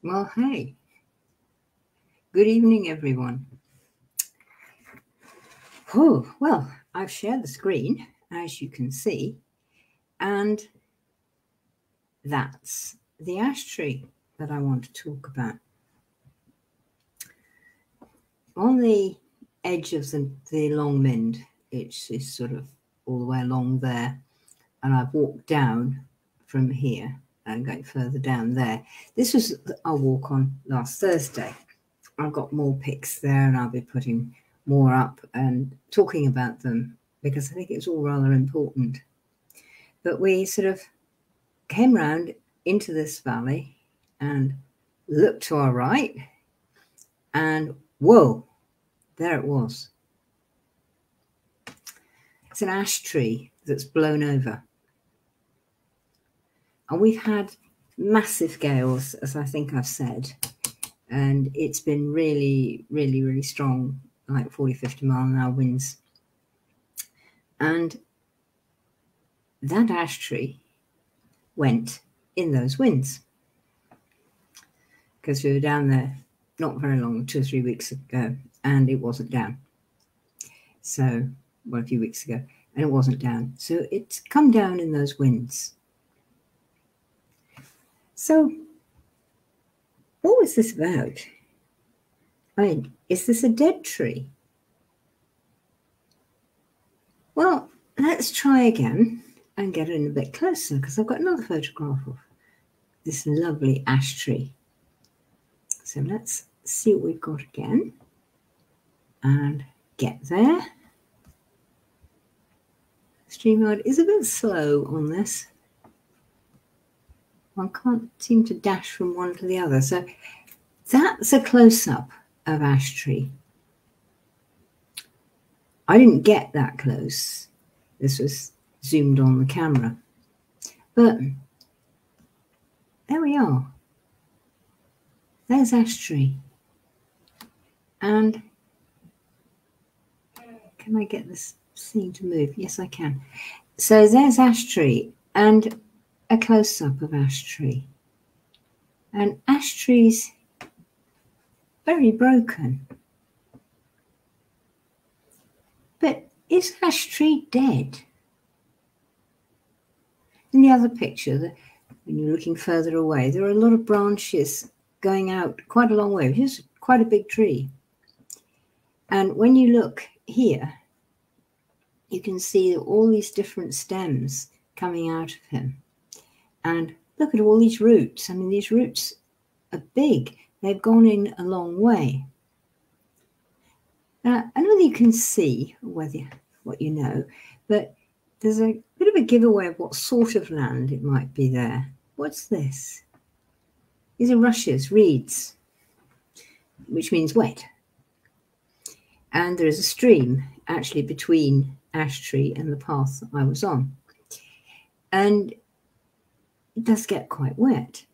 Well, hey. Good evening, everyone. Oh, well, I've shared the screen, as you can see, and that's the ash tree that I want to talk about. On the edge of the, the Long it's, it's sort of all the way along there, and I've walked down from here and going further down there. This was our walk on last Thursday. I've got more pics there and I'll be putting more up and talking about them because I think it's all rather important. But we sort of came round into this valley and looked to our right and whoa, there it was. It's an ash tree that's blown over. And we've had massive gales, as I think I've said, and it's been really, really, really strong, like 40, 50 mile an hour winds. And that ash tree went in those winds because we were down there not very long, two or three weeks ago, and it wasn't down. So, well, a few weeks ago, and it wasn't down. So it's come down in those winds. So, what was this about? I mean, is this a dead tree? Well, let's try again and get in a bit closer because I've got another photograph of this lovely ash tree. So let's see what we've got again and get there. StreamYard is a bit slow on this one can't seem to dash from one to the other. So that's a close up of ash tree. I didn't get that close. This was zoomed on the camera. But there we are. There's ash tree. And can I get this scene to move? Yes, I can. So there's ash tree. And a close up of ash tree. And ash tree's very broken. But is ash tree dead? In the other picture, when you're looking further away, there are a lot of branches going out quite a long way. Here's quite a big tree. And when you look here, you can see all these different stems coming out of him. And look at all these roots. I mean, these roots are big. They've gone in a long way. Uh, I know whether you can see whether what you know, but there's a bit of a giveaway of what sort of land it might be there. What's this? These are rushes, reeds, which means wet. And there is a stream actually between Ash Tree and the path I was on. And it does get quite wet.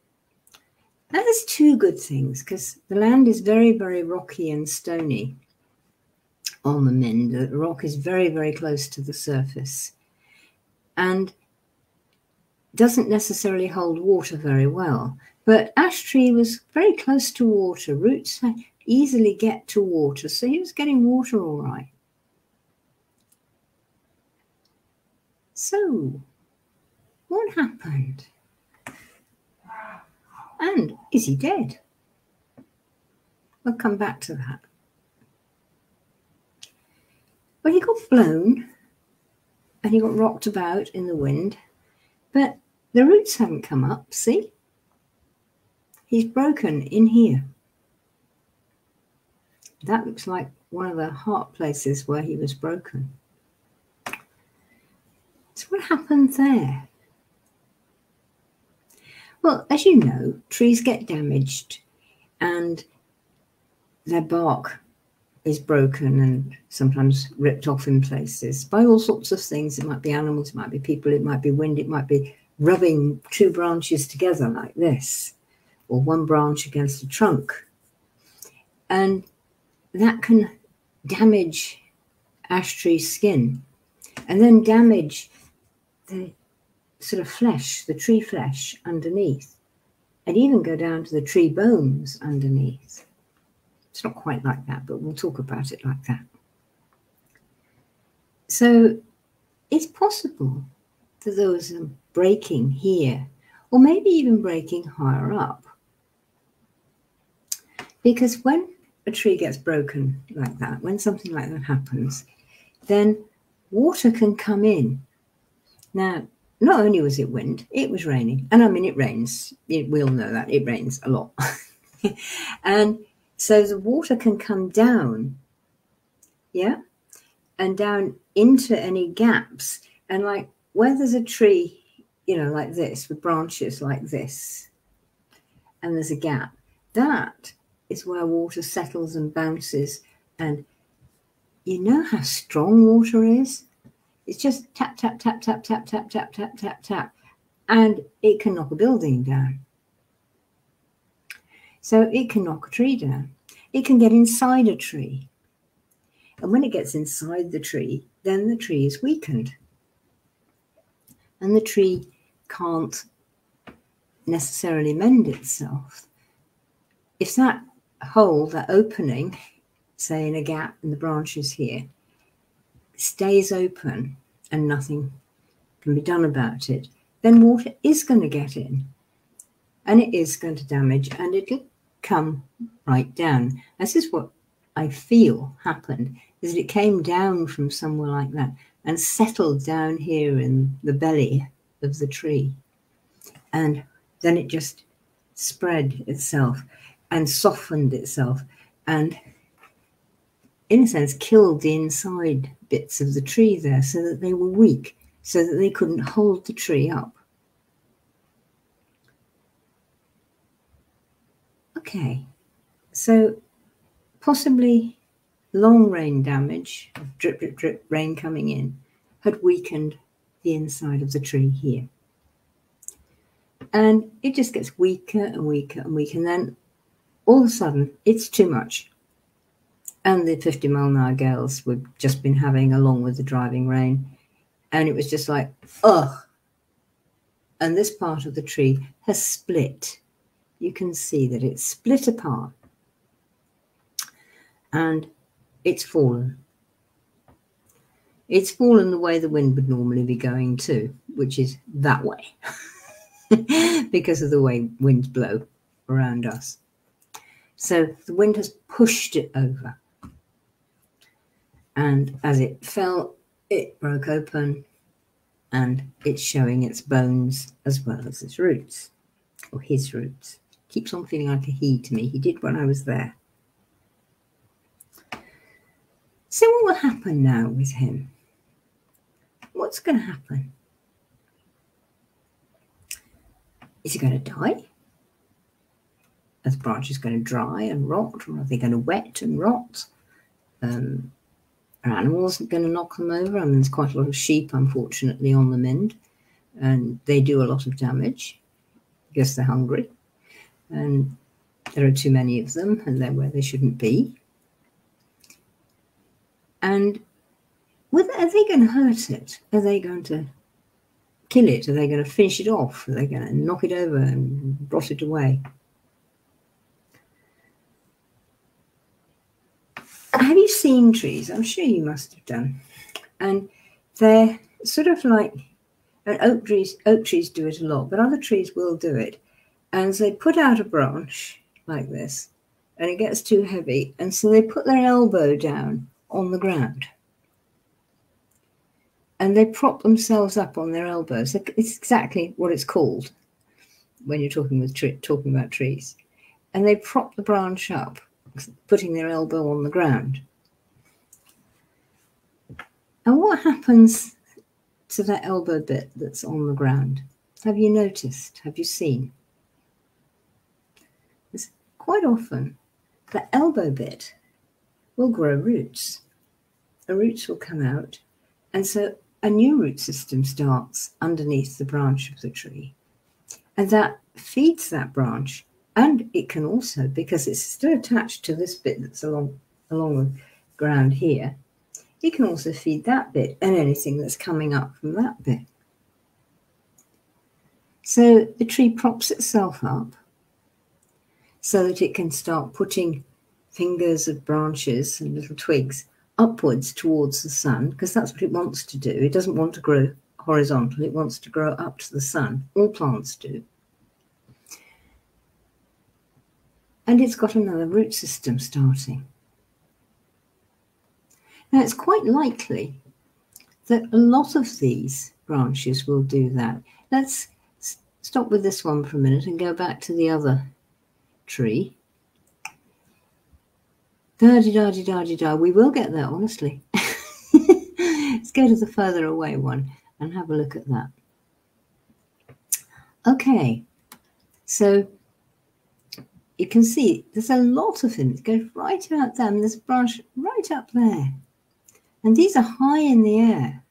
Now, there's two good things because the land is very, very rocky and stony on the Mynd. The rock is very, very close to the surface and doesn't necessarily hold water very well. But Ash Tree was very close to water. Roots easily get to water, so he was getting water all right. So, what happened? And is he dead? We'll come back to that. Well, he got blown and he got rocked about in the wind, but the roots haven't come up, see? He's broken in here. That looks like one of the heart places where he was broken. So, what happened there? Well, as you know, trees get damaged and their bark is broken and sometimes ripped off in places by all sorts of things. It might be animals, it might be people, it might be wind, it might be rubbing two branches together like this, or one branch against a trunk. And that can damage ash tree skin and then damage the sort of flesh, the tree flesh underneath. and even go down to the tree bones underneath. It's not quite like that, but we'll talk about it like that. So it's possible that there was a breaking here, or maybe even breaking higher up. Because when a tree gets broken like that, when something like that happens, then water can come in. Now, not only was it wind, it was raining. And I mean, it rains. It, we all know that. It rains a lot. and so the water can come down, yeah, and down into any gaps. And like where there's a tree, you know, like this, with branches like this, and there's a gap, that is where water settles and bounces. And you know how strong water is? It's just tap, tap, tap, tap, tap, tap, tap, tap, tap, tap. And it can knock a building down. So it can knock a tree down. It can get inside a tree. And when it gets inside the tree, then the tree is weakened. And the tree can't necessarily mend itself. If that hole, that opening, say in a gap in the branches here, stays open and nothing can be done about it, then water is going to get in and it is going to damage and it'll come right down. This is what I feel happened is that it came down from somewhere like that and settled down here in the belly of the tree. And then it just spread itself and softened itself and in a sense killed the inside bits of the tree there so that they were weak, so that they couldn't hold the tree up. Okay, so possibly long rain damage, drip, drip, drip, rain coming in, had weakened the inside of the tree here. And it just gets weaker and weaker and weaker. And then all of a sudden, it's too much and the 50 mile an hour gales we've just been having along with the driving rain. And it was just like, ugh. And this part of the tree has split. You can see that it's split apart and it's fallen. It's fallen the way the wind would normally be going to, which is that way because of the way winds blow around us. So the wind has pushed it over and as it fell, it broke open and it's showing its bones as well as its roots, or his roots. Keeps on feeling like a he to me. He did when I was there. So, what will happen now with him? What's going to happen? Is he going to die? Are the branches going to dry and rot, or are they going to wet and rot? Um, animals are going to knock them over. I mean, there's quite a lot of sheep, unfortunately, on the Mynd, and they do a lot of damage because they're hungry, and there are too many of them, and they're where they shouldn't be. And are they going to hurt it? Are they going to kill it? Are they going to finish it off? Are they going to knock it over and rot it away? Have you seen trees? I'm sure you must have done. And they're sort of like, and oak trees, oak trees do it a lot, but other trees will do it. And they put out a branch like this, and it gets too heavy. And so they put their elbow down on the ground. And they prop themselves up on their elbows. It's exactly what it's called when you're talking with talking about trees. And they prop the branch up putting their elbow on the ground. And what happens to that elbow bit that's on the ground? Have you noticed? Have you seen? It's quite often the elbow bit will grow roots. The roots will come out, and so a new root system starts underneath the branch of the tree. And that feeds that branch and it can also, because it's still attached to this bit that's along, along the ground here, it can also feed that bit and anything that's coming up from that bit. So the tree props itself up so that it can start putting fingers of branches and little twigs upwards towards the sun because that's what it wants to do. It doesn't want to grow horizontal, it wants to grow up to the sun. All plants do. And it's got another root system starting. Now, it's quite likely that a lot of these branches will do that. Let's stop with this one for a minute and go back to the other tree. Da di da di da da. We will get there, honestly. Let's go to the further away one and have a look at that. Okay, so you can see there's a lot of them. It goes right out there, and there's a branch right up there. And these are high in the air.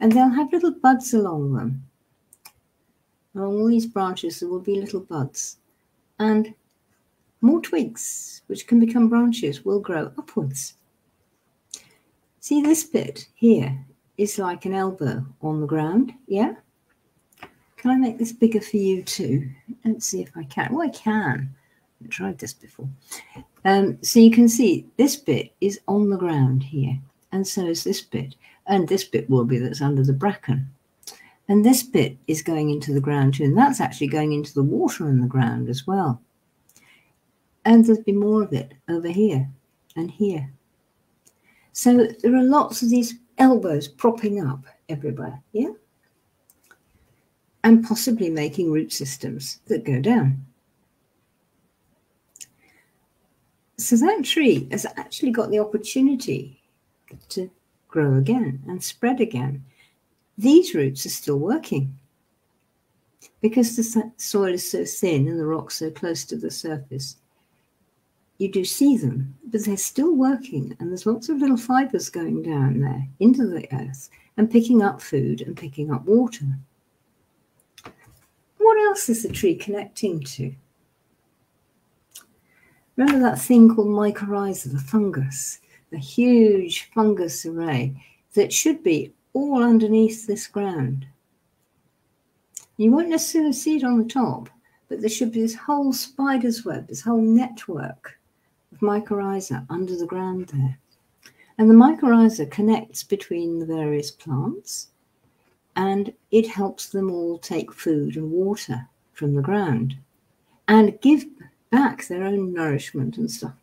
And they'll have little buds along them. Along all these branches, there will be little buds. And more twigs, which can become branches, will grow upwards. See this bit here is like an elbow on the ground, yeah? Can I make this bigger for you too? Let's see if I can. Oh, I can. I've tried this before. Um, so you can see this bit is on the ground here, and so is this bit. And this bit will be that's under the bracken. And this bit is going into the ground too, and that's actually going into the water in the ground as well. And there'll be more of it over here and here. So there are lots of these elbows propping up everywhere, yeah? And possibly making root systems that go down. So that tree has actually got the opportunity to grow again and spread again. These roots are still working because the soil is so thin and the rock so close to the surface you do see them, but they're still working, and there's lots of little fibers going down there into the earth and picking up food and picking up water. What else is the tree connecting to? Remember that thing called mycorrhiza, the fungus, the huge fungus array that should be all underneath this ground. You won't necessarily see it on the top, but there should be this whole spider's web, this whole network of mycorrhiza under the ground there. And the mycorrhiza connects between the various plants and it helps them all take food and water from the ground and give back their own nourishment and stuff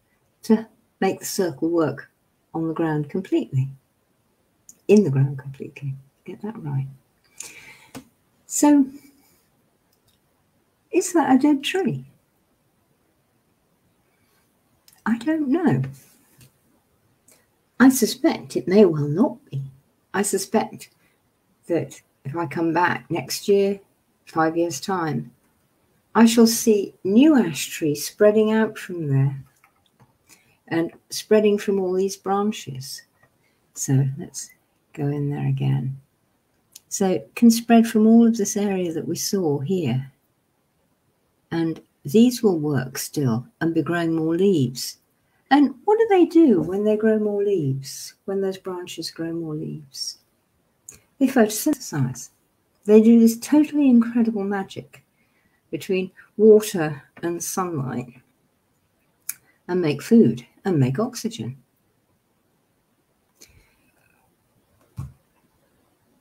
to make the circle work on the ground completely, in the ground completely. Get that right. So, is that a dead tree? I don't know. I suspect it may well not be. I suspect that if I come back next year, five years' time, I shall see new ash trees spreading out from there and spreading from all these branches. So let's go in there again. So it can spread from all of this area that we saw here. And these will work still and be growing more leaves. And what do they do when they grow more leaves, when those branches grow more leaves? They photosynthesize. They do this totally incredible magic between water and sunlight and make food and make oxygen.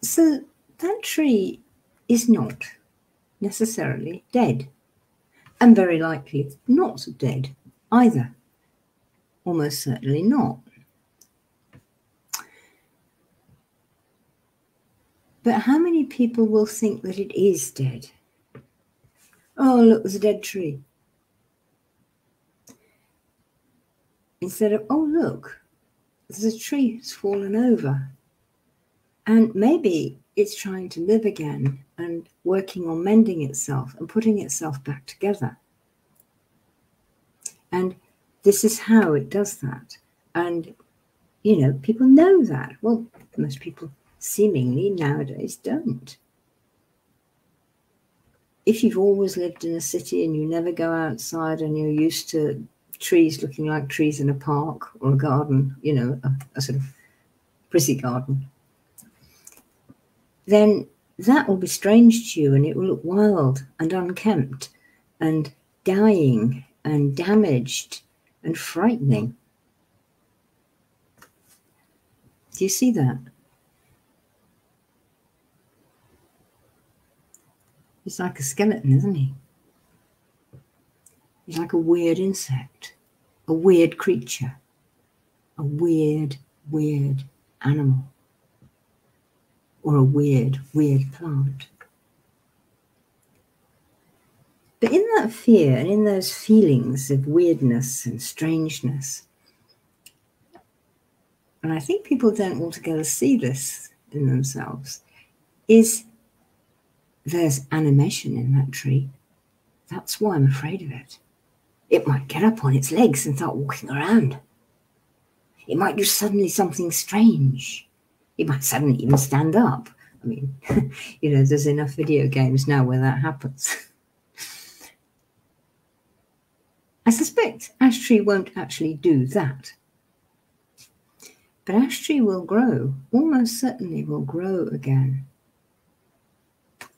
So that tree is not necessarily dead and very likely not dead either. Almost certainly not. But how many people will think that it is dead? Oh, look, there's a dead tree. Instead of, oh, look, there's a tree that's fallen over. And maybe it's trying to live again and working on mending itself and putting itself back together. And this is how it does that. And, you know, people know that. Well, most people seemingly nowadays don't. If you've always lived in a city and you never go outside and you're used to trees looking like trees in a park or a garden, you know, a, a sort of prissy garden, then that will be strange to you and it will look wild and unkempt and dying and damaged and frightening. Do you see that? He's like a skeleton, isn't he? He's like a weird insect, a weird creature, a weird, weird animal, or a weird, weird plant. But in that fear and in those feelings of weirdness and strangeness, and I think people don't altogether see this in themselves, is there's animation in that tree. That's why I'm afraid of it. It might get up on its legs and start walking around. It might do suddenly something strange. It might suddenly even stand up. I mean, you know, there's enough video games now where that happens. I suspect ash tree won't actually do that. But ash tree will grow, almost certainly will grow again.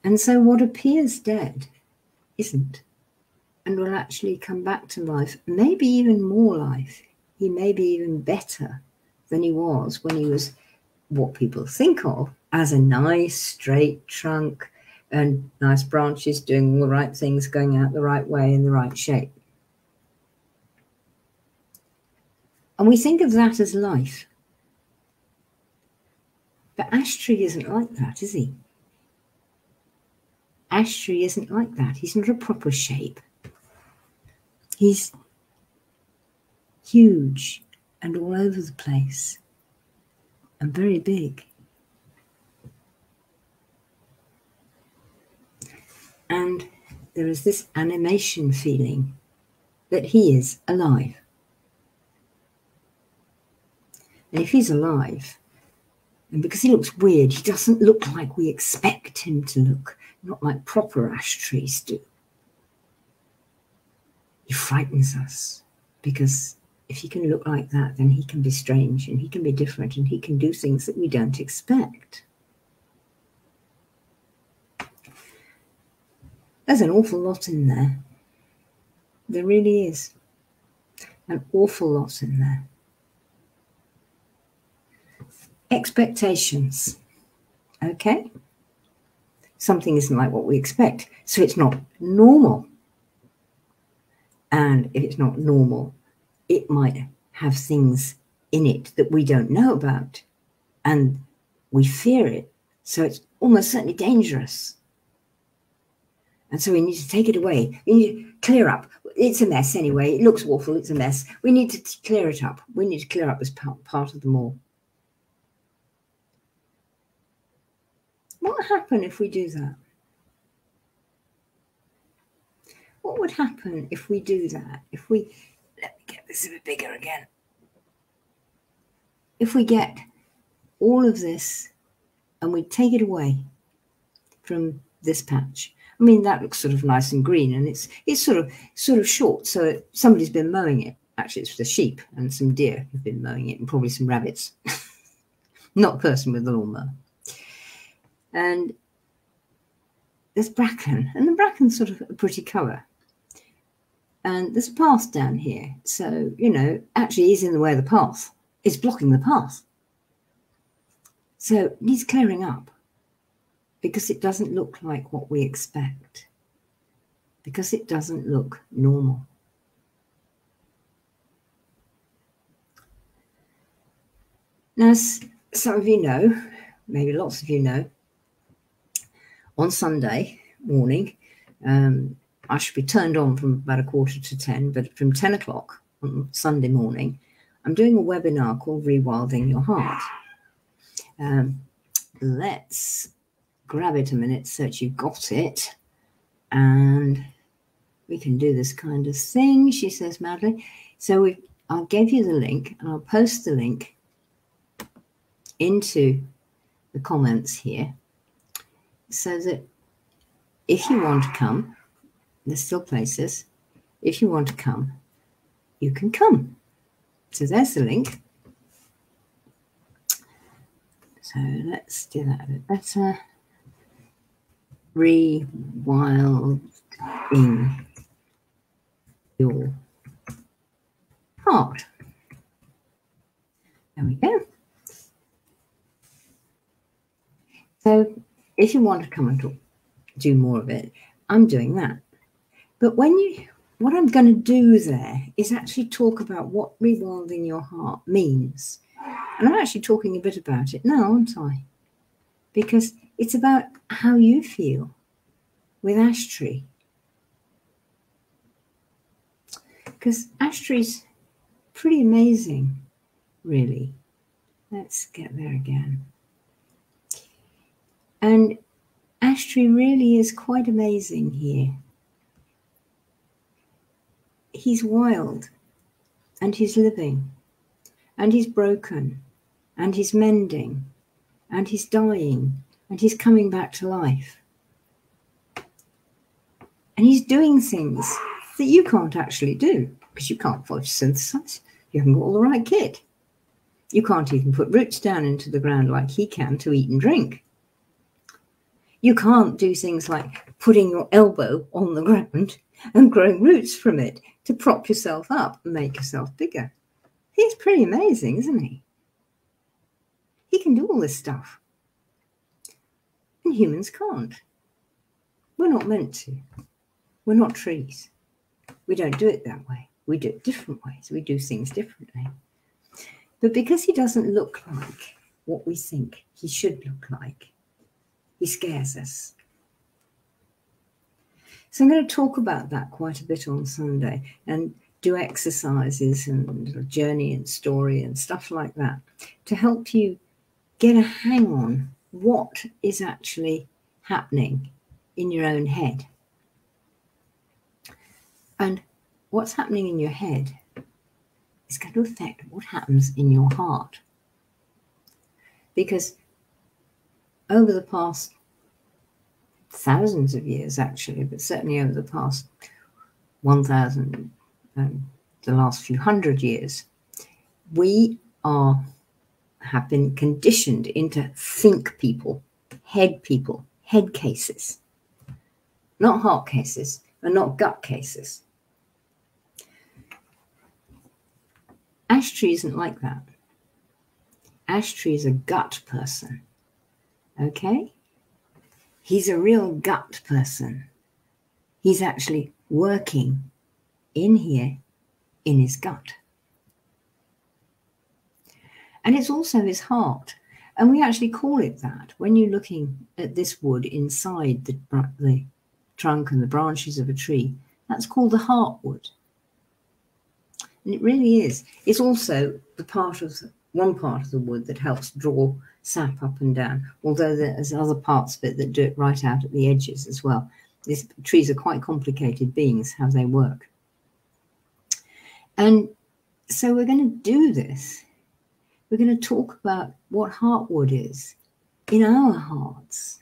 And so what appears dead isn't, and will actually come back to life, maybe even more life. He may be even better than he was when he was what people think of as a nice straight trunk and nice branches doing all the right things, going out the right way in the right shape. And we think of that as life. But ash tree isn't like that, is he? Ash tree isn't like that. He's not a proper shape. He's huge and all over the place and very big. And there is this animation feeling that he is alive. And if he's alive, and because he looks weird, he doesn't look like we expect him to look not like proper ash trees do. He frightens us because if he can look like that, then he can be strange and he can be different and he can do things that we don't expect. There's an awful lot in there. There really is. An awful lot in there. Expectations. Okay? something isn't like what we expect. So it's not normal. And if it's not normal, it might have things in it that we don't know about. And we fear it. So it's almost certainly dangerous. And so we need to take it away. We need to clear up. It's a mess anyway. It looks awful. It's a mess. We need to clear it up. We need to clear up this part of the mall. What would happen if we do that? What would happen if we do that? If we, let me get this a bit bigger again. If we get all of this and we take it away from this patch. I mean, that looks sort of nice and green and it's it's sort of sort of short. So somebody's been mowing it. Actually, it's the sheep and some deer have been mowing it and probably some rabbits. Not a person with the lawnmower and there's bracken, and the bracken's sort of a pretty colour. And there's a path down here. So, you know, actually he's in the way of the path. It's blocking the path. So needs clearing up because it doesn't look like what we expect, because it doesn't look normal. Now, some of you know, maybe lots of you know, on Sunday morning. Um, I should be turned on from about a quarter to 10, but from 10 o'clock on Sunday morning, I'm doing a webinar called Rewilding Your Heart. Um, let's grab it a minute so that you've got it. And we can do this kind of thing, she says madly. So we, I'll give you the link and I'll post the link into the comments here so that if you want to come, there's still places. If you want to come, you can come. So there's the link. So let's do that a bit better. Rewilding your heart. There we go. So if you want to come and talk, do more of it, I'm doing that. But when you, what I'm going to do there is actually talk about what rewilding your heart means. And I'm actually talking a bit about it now, aren't I? Because it's about how you feel with ash tree. Because ash tree's pretty amazing, really. Let's get there again. And ash tree really is quite amazing here. He's wild and he's living and he's broken and he's mending and he's dying and he's coming back to life. And he's doing things that you can't actually do because you can't photosynthesize. You haven't got all the right kit. You can't even put roots down into the ground like he can to eat and drink. You can't do things like putting your elbow on the ground and growing roots from it to prop yourself up and make yourself bigger. He's pretty amazing, isn't he? He can do all this stuff. And humans can't. We're not meant to. We're not trees. We don't do it that way. We do it different ways. We do things differently. But because he doesn't look like what we think he should look like, he scares us. So I'm going to talk about that quite a bit on Sunday and do exercises and journey and story and stuff like that to help you get a hang on what is actually happening in your own head. And what's happening in your head is going to affect what happens in your heart. Because over the past thousands of years, actually, but certainly over the past 1,000, um, the last few hundred years, we are have been conditioned into think people, head people, head cases, not heart cases and not gut cases. Ash tree isn't like that. Ash tree is a gut person. Okay? He's a real gut person. He's actually working in here in his gut. And it's also his heart. And we actually call it that when you're looking at this wood inside the, the trunk and the branches of a tree. That's called the heartwood. And it really is. It's also the part of one part of the wood that helps draw sap up and down, although there's other parts of it that do it right out at the edges as well. These trees are quite complicated beings, how they work. And so we're going to do this. We're going to talk about what heartwood is in our hearts.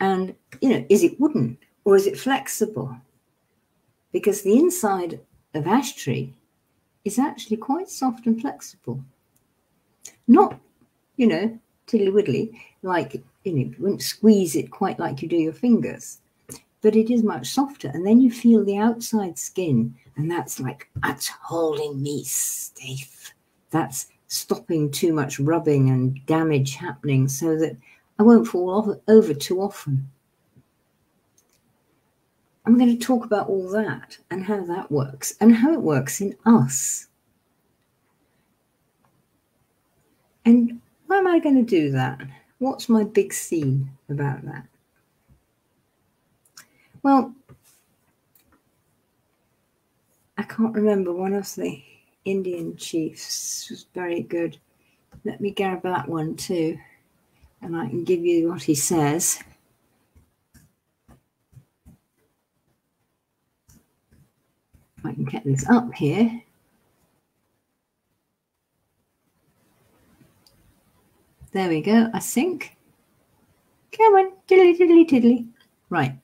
And, you know, is it wooden or is it flexible? Because the inside of ash tree is actually quite soft and flexible. Not, you know, tiddly widdly, like, you know, you wouldn't squeeze it quite like you do your fingers, but it is much softer. And then you feel the outside skin, and that's like, that's holding me safe. That's stopping too much rubbing and damage happening so that I won't fall off, over too often. I'm going to talk about all that and how that works and how it works in us. And why am I going to do that? What's my big scene about that? Well, I can't remember one of the Indian chiefs was very good. Let me grab that one too, and I can give you what he says. I can get this up here. There we go, I think. Come on, tiddly, tiddly, tiddly. Right.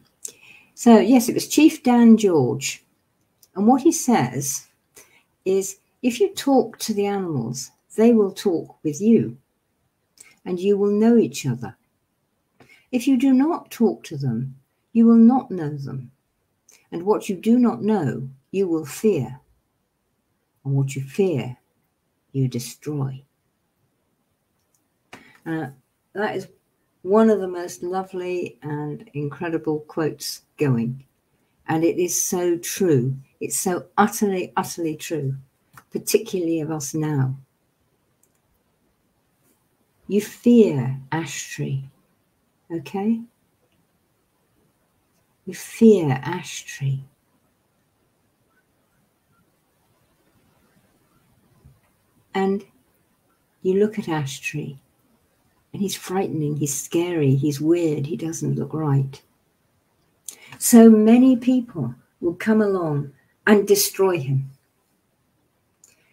So, yes, it was Chief Dan George. And what he says is if you talk to the animals, they will talk with you and you will know each other. If you do not talk to them, you will not know them. And what you do not know, you will fear. And what you fear, you destroy. Uh, that is one of the most lovely and incredible quotes going. And it is so true. It's so utterly, utterly true, particularly of us now. You fear ash tree, okay? You fear ash tree. And you look at ash tree and he's frightening, he's scary, he's weird, he doesn't look right. So many people will come along and destroy him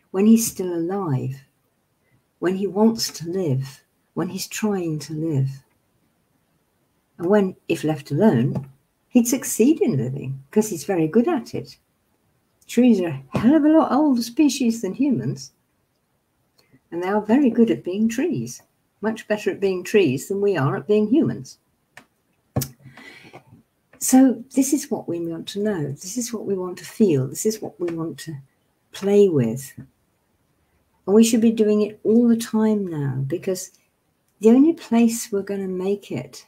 when he's still alive, when he wants to live, when he's trying to live. And when, if left alone, he'd succeed in living because he's very good at it. Trees are a hell of a lot older species than humans, and they are very good at being trees much better at being trees than we are at being humans. So, this is what we want to know. This is what we want to feel. This is what we want to play with. And we should be doing it all the time now because the only place we're going to make it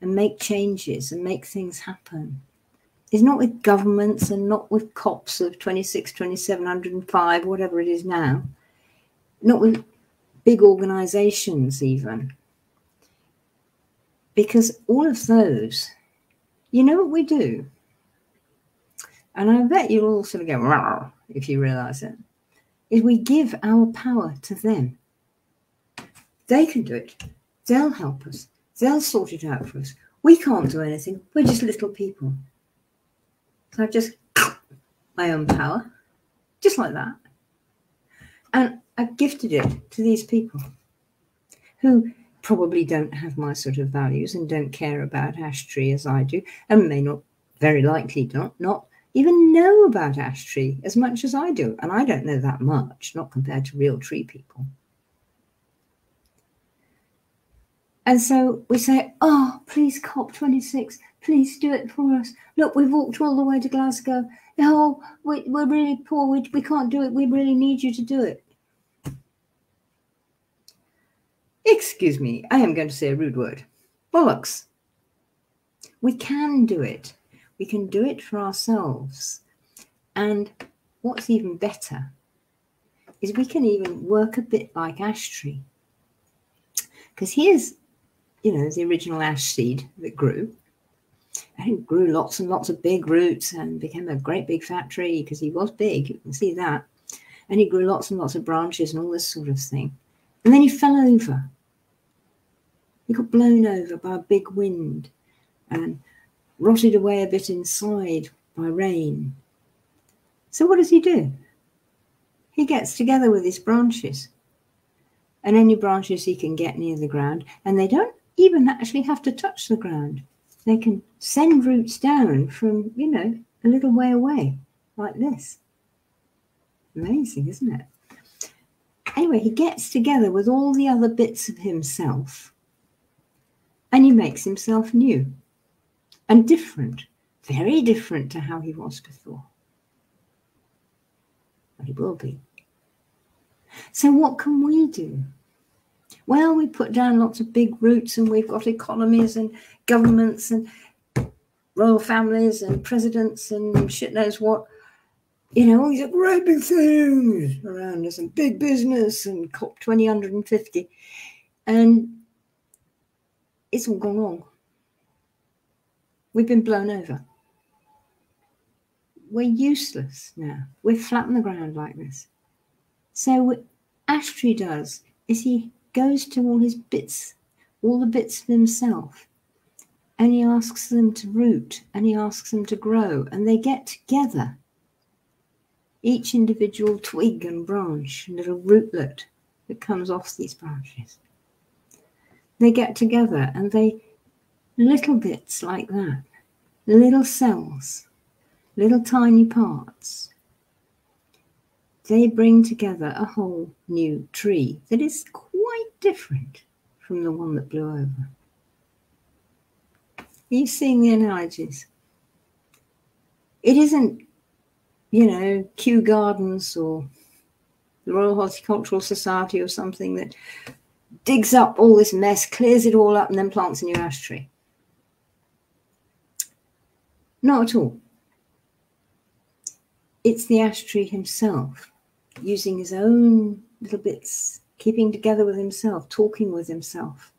and make changes and make things happen is not with governments and not with COPs of 26, 2705, whatever it is now, not with big organizations, even. Because all of those, you know what we do? And I bet you'll all sort of go, if you realize it, is we give our power to them. They can do it. They'll help us. They'll sort it out for us. We can't do anything. We're just little people. So I've just my own power, just like that. And I've gifted it to these people who probably don't have my sort of values and don't care about ash tree as I do, and may not, very likely not, not even know about ash tree as much as I do. And I don't know that much, not compared to real tree people. And so we say, oh, please, COP26, please do it for us. Look, we've walked all the way to Glasgow. Oh, we, are really poor. We, we can't do it. We really need you to do it. Excuse me, I am going to say a rude word. Bollocks. We can do it. We can do it for ourselves. And what's even better is we can even work a bit like ash tree. Because here's, you know, the original ash seed that grew. And it grew lots and lots of big roots and became a great big fat tree because he was big. You can see that. And he grew lots and lots of branches and all this sort of thing. And then he fell over he got blown over by a big wind and rotted away a bit inside by rain. So, what does he do? He gets together with his branches and any branches he can get near the ground, and they don't even actually have to touch the ground. They can send roots down from, you know, a little way away, like this. Amazing, isn't it? Anyway, he gets together with all the other bits of himself and he makes himself new and different, very different to how he was before. But he will be. So, what can we do? Well, we put down lots of big roots and we've got economies and governments and royal families and presidents and shit knows what. You know, all these great big things around us and big business and COP 2050. And it's all gone wrong. We've been blown over. We're useless now. We're flat on the ground like this. So what Ash Tree does is he goes to all his bits, all the bits of himself, and he asks them to root and he asks them to grow, and they get together. Each individual twig and branch, little rootlet that comes off these branches they get together and they, little bits like that, little cells, little tiny parts, they bring together a whole new tree that is quite different from the one that blew over. Are you seeing the analogies? It isn't you know, Kew Gardens or the Royal Horticultural Society or something that digs up all this mess, clears it all up, and then plants a new ash tree. Not at all. It's the ash tree himself, using his own little bits, keeping together with himself, talking with himself,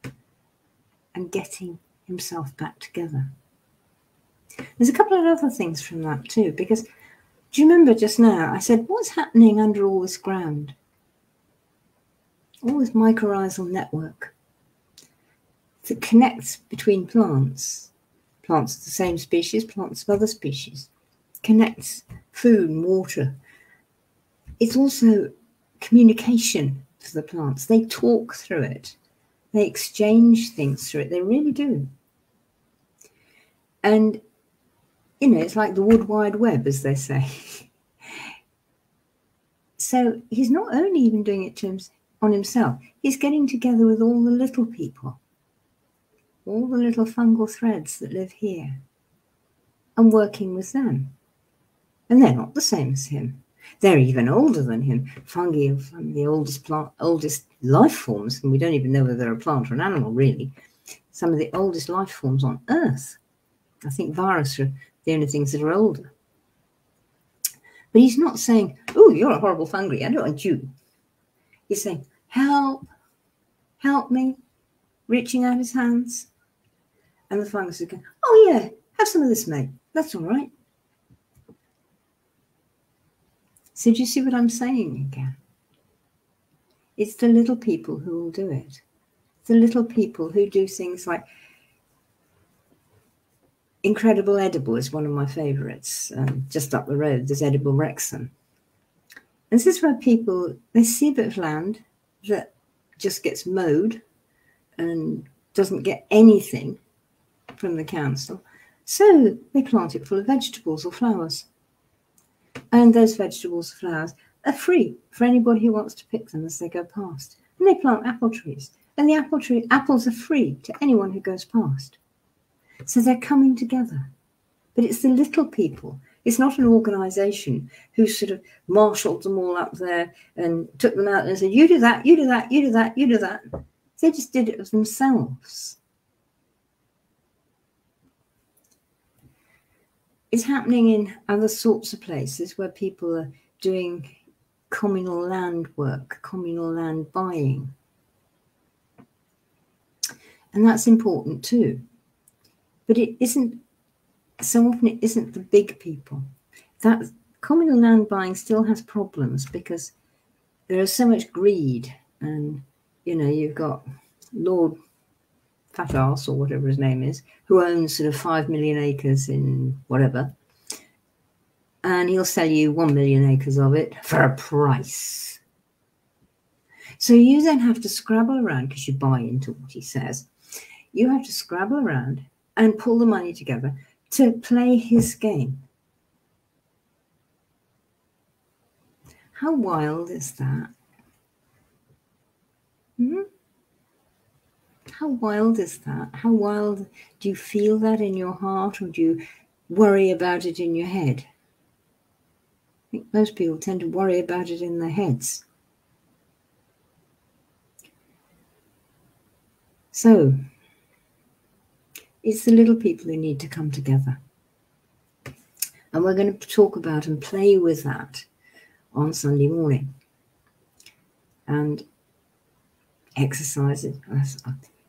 and getting himself back together. There's a couple of other things from that too, because do you remember just now I said, what's happening under all this ground? All this mycorrhizal network that connects between plants, plants of the same species, plants of other species, connects food and water. It's also communication for the plants. They talk through it, they exchange things through it. They really do. And you know, it's like the wood wide web, as they say. so he's not only even doing it to him, on himself, he's getting together with all the little people, all the little fungal threads that live here, and working with them. And they're not the same as him. They're even older than him. Fungi are the oldest plant, oldest life forms, and we don't even know whether they're a plant or an animal, really. Some of the oldest life forms on Earth. I think viruses are the only things that are older. But he's not saying, Oh, you're a horrible fungi. I don't want you. He's saying, Help, help me, reaching out his hands. And the fungus is going, Oh, yeah, have some of this, mate. That's all right. So, do you see what I'm saying again? It's the little people who will do it. The little people who do things like Incredible Edible is one of my favorites. Um, just up the road, there's Edible Wrexham. And this is where people, they see a bit of land that just gets mowed and doesn't get anything from the council. So they plant it full of vegetables or flowers. And those vegetables flowers are free for anybody who wants to pick them as they go past. And they plant apple trees. And the apple tree apples are free to anyone who goes past. So they're coming together. But it's the little people. It's not an organization who sort of marshaled them all up there and took them out and said, You do that, you do that, you do that, you do that. They just did it themselves. It's happening in other sorts of places where people are doing communal land work, communal land buying. And that's important too. But it isn't, so often it isn't the big people. That communal land buying still has problems because there is so much greed. And, you know, you've got Lord Fatass or whatever his name is, who owns sort of 5 million acres in whatever. And he'll sell you 1 million acres of it for a price. So you then have to scrabble around because you buy into what he says. You have to scrabble around and pull the money together to play his game. How wild is that? Hmm? How wild is that? How wild do you feel that in your heart or do you worry about it in your head? I think most people tend to worry about it in their heads. So, it's the little people who need to come together. And we're going to talk about and play with that on Sunday morning. And exercises,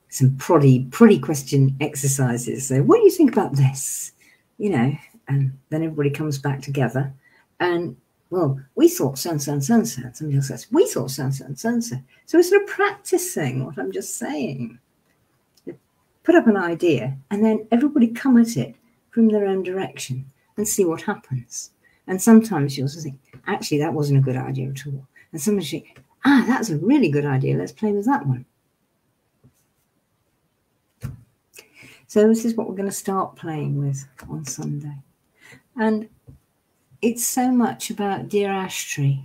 some proddy, proddy question exercises. So, what do you think about this? You know, and then everybody comes back together. And, well, we thought so and so and so and so. Somebody else says, we thought so and so and so and so. So, we're sort of practicing what I'm just saying put up an idea, and then everybody come at it from their own direction and see what happens. And sometimes you'll think, actually, that wasn't a good idea at all. And sometimes you think, ah, that's a really good idea. Let's play with that one. So this is what we're going to start playing with on Sunday. And it's so much about Dear Ash Tree.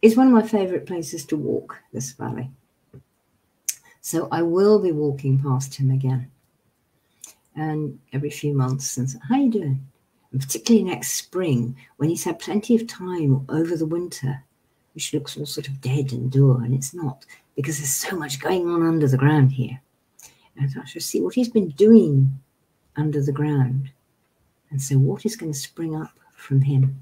It's one of my favourite places to walk, this valley. So I will be walking past him again. And every few months and say, how you doing? and particularly next spring when he's had plenty of time over the winter, which looks all sort of dead and dour, and it's not because there's so much going on under the ground here. And I shall see what he's been doing under the ground. And so, what is going to spring up from him?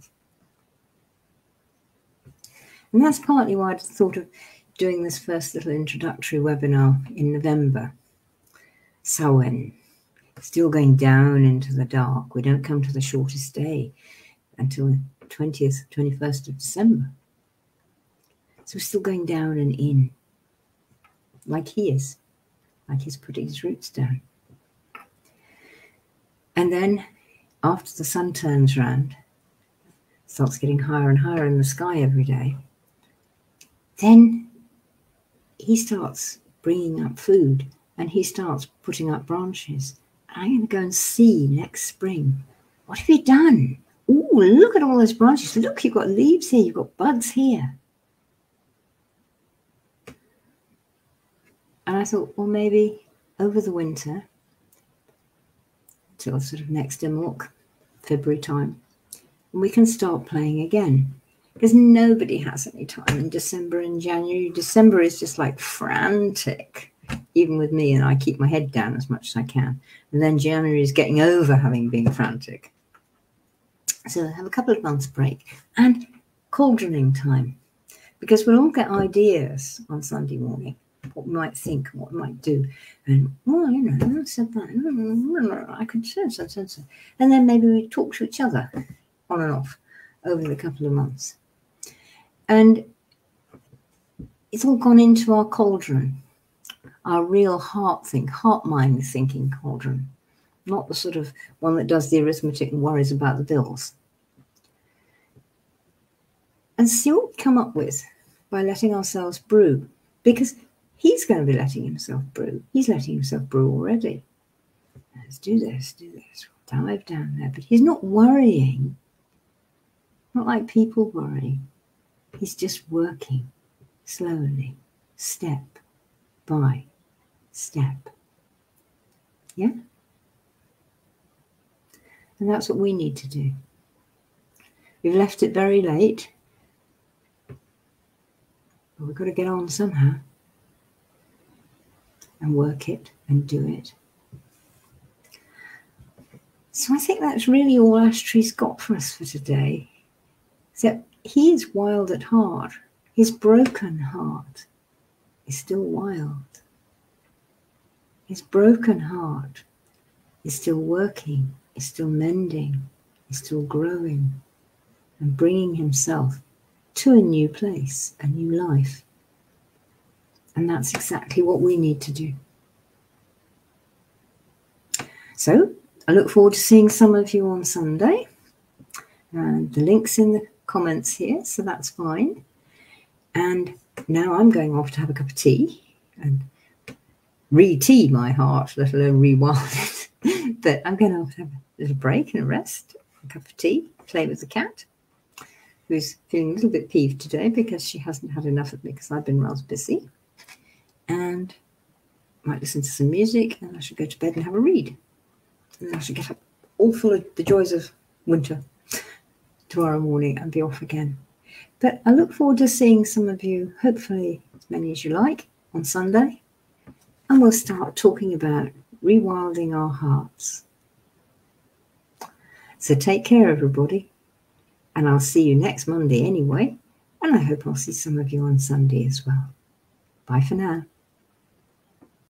And that's partly why I thought of doing this first little introductory webinar in November. Samhain, still going down into the dark. We don't come to the shortest day until the 20th, 21st of December. So we're still going down and in, like he is, like he's putting his roots down. And then after the sun turns round, starts getting higher and higher in the sky every day, then he starts bringing up food and he starts putting up branches. I'm going to go and see next spring. What have you done? Oh, look at all those branches. Look, you've got leaves here, you've got buds here. And I thought, well, maybe over the winter, till sort of next Imbolc, February time, we can start playing again because nobody has any time in December and January. December is just like frantic, even with me, and I keep my head down as much as I can. And then January is getting over having been frantic. So have a couple of months break and cauldroning time because we'll all get ideas on Sunday morning what we might think what we might do. And, well, you know, I said that. I could say so, so, so. And then maybe we talk to each other on and off over the couple of months. And it's all gone into our cauldron, our real heart think, heart mind thinking cauldron, not the sort of one that does the arithmetic and worries about the bills. And see what we come up with by letting ourselves brew, because he's going to be letting himself brew. He's letting himself brew already. Let's do this, do this, dive down there. But he's not worrying, not like people worry. He's just working slowly, step by step. Yeah? And that's what we need to do. We've left it very late, but we've got to get on somehow and work it and do it. So I think that's really all Ashtree's got for us for today. Except he is wild at heart. His broken heart is still wild. His broken heart is still working, is still mending, is still growing and bringing himself to a new place, a new life. And that's exactly what we need to do. So I look forward to seeing some of you on Sunday. And the link's in the comments here, so that's fine. And now I'm going off to have a cup of tea and re-tea my heart, let alone rewild it. but I'm going to have a little break and a rest, a cup of tea, play with the cat, who's feeling a little bit peeved today because she hasn't had enough of me because I've been rather busy. And might listen to some music and I should go to bed and have a read. And I should get up all full of the joys of winter tomorrow morning and be off again. But I look forward to seeing some of you, hopefully as many as you like, on Sunday. And we'll start talking about rewilding our hearts. So take care, everybody. And I'll see you next Monday anyway. And I hope I'll see some of you on Sunday as well. Bye for now.